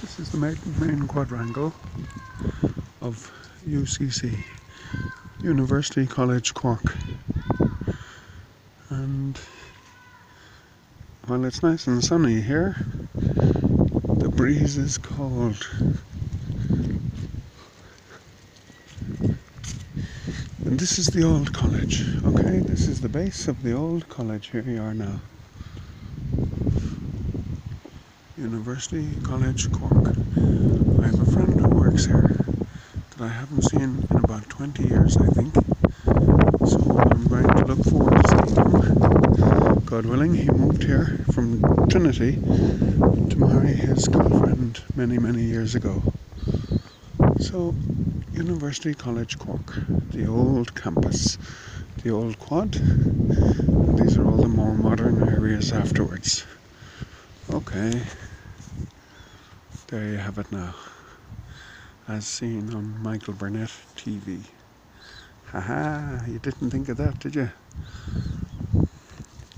This is the main, quadrangle of UCC, University College Cork. And while it's nice and sunny here, the breeze is cold. And this is the old college, okay? This is the base of the old college. Here we are now. University College Cork. I have a friend who works here that I haven't seen in about 20 years, I think. So I'm going to look forward to seeing him. God willing, he moved here from Trinity to marry his girlfriend many, many years ago. So, University College Cork, the old campus, the old quad. These are all the more modern areas afterwards. Okay. There you have it now. As seen on Micheal Burnett TV. Haha, you didn't think of that, did you?